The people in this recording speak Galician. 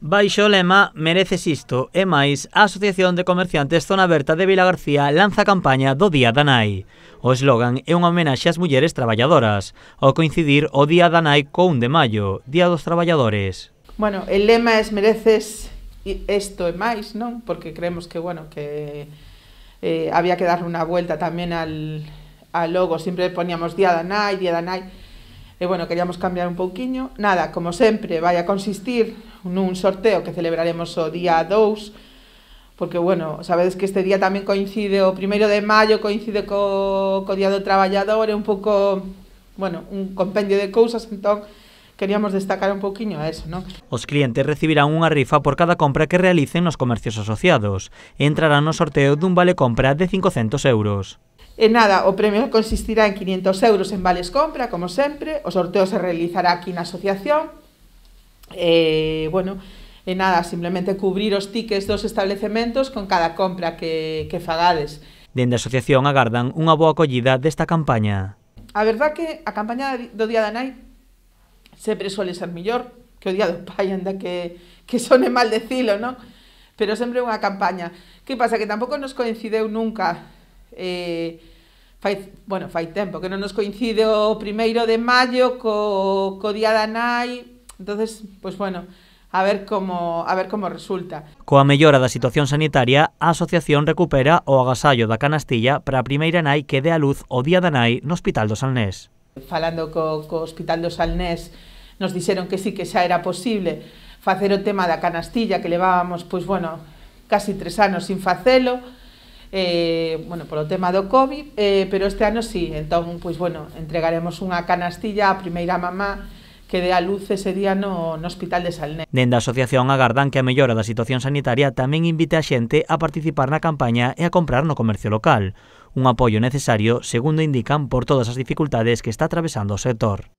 Baixo o lema Mereces isto e máis, a Asociación de Comerciantes Zona Aberta de Vila García lanza a campaña do Día da Nai. O eslogan é unha homenaxe ás mulleres traballadoras, ao coincidir o Día da Nai co 1 de maio, Día dos Traballadores. Bueno, el lema é Mereces isto e máis, non? Porque creemos que, bueno, que eh, había que darle unha vuelta tamén al, al logo, sempre poníamos Día da Nai, Día da Nai, E bueno, queríamos cambiar un pouquiño. Nada, como sempre, vai a consistir nun sorteo que celebraremos o día 2, porque, bueno, sabedes que este día tamén coincide, o primeiro de maio coincide co, co Día do Traballador, é un pouco, bueno, un compendio de cousas, entón, queríamos destacar un pouquiño a eso, non? Os clientes recibirán unha rifa por cada compra que realicen nos comercios asociados. Entrarán no sorteo dun vale compra de 500 euros. E nada, o premio consistirá en 500 euros en vales compra, como sempre, o sorteo se realizará aquí na asociación, e, bueno, e nada, simplemente cubrir os tiques dos establecementos con cada compra que, que fagades. Dende a asociación agardan unha boa acollida desta campaña. A verdad que a campaña do Día da Nai sempre suele ser mellor que o Día do Pai, anda que, que sone mal decilo, non? Pero sempre unha campaña. Que pasa? Que tampouco nos coincideu nunca eh, fai, bueno, fai tempo que non nos coincide o primeiro de maio co, co Día da Nai, entonces, pois pues bueno, a ver como a ver como resulta. Coa mellora da situación sanitaria, a asociación recupera o agasallo da canastilla para a primeira nai que dé a luz o día da nai no Hospital do Salnés. Falando co, co Hospital do Salnés, nos dixeron que sí que xa era posible facer o tema da canastilla que levábamos, pois bueno, casi tres anos sin facelo, eh, bueno, polo tema do COVID, eh, pero este ano sí, entón, pois bueno, entregaremos unha canastilla á primeira mamá que dé a luz ese día no, no Hospital de Salné. Dende a asociación agardan que a mellora da situación sanitaria tamén invite a xente a participar na campaña e a comprar no comercio local. Un apoio necesario, segundo indican, por todas as dificultades que está atravesando o sector.